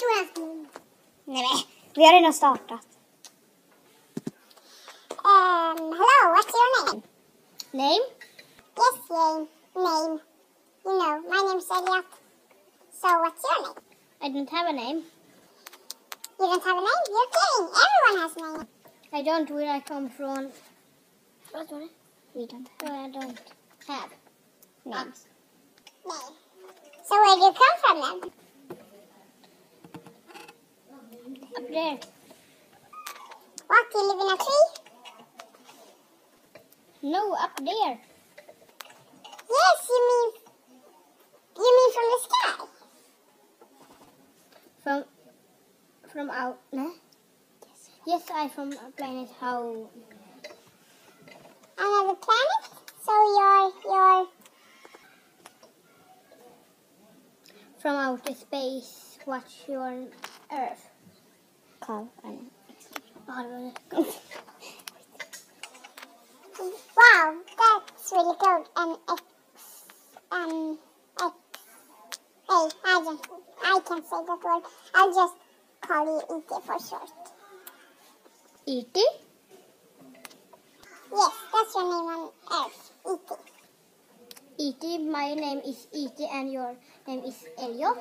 jag. Nej, vi har redan startat. Um, hello, what's your name? Name? Yes, Jane. Name. You know, my name's Elliot. So what's your name? I don't have a name. You don't have a name? You're kidding. Everyone has a name. I don't where I come from. What var det? We don't have. I don't have names. Name. So where do you come from then? Up there. What, do you live in a tree? No, up there. Yes, you mean... You mean from the sky? From from out. No? Yes. Yes, I from a planet how. Another planet? So you're... You're... From outer space. what's your Earth. Call and. Ja, det var det. Wow, that's really good. And X... Um... X... Hey, I just... I can't say that word. I'll just call you E.T. for short. E.T. Yes, that's your name on Earth. E.T. E.T. My name is E.T. and your name is Elliot.